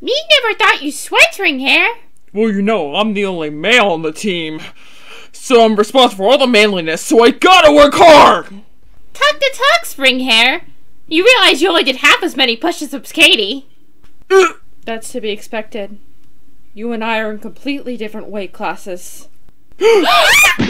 Me never thought you sweat hair. Well, you know, I'm the only male on the team. So I'm responsible for all the manliness, so I gotta work hard! Tug to tuck, spring hair. You realize you only did half as many pushes as Katie. Uh. That's to be expected. You and I are in completely different weight classes. Ah!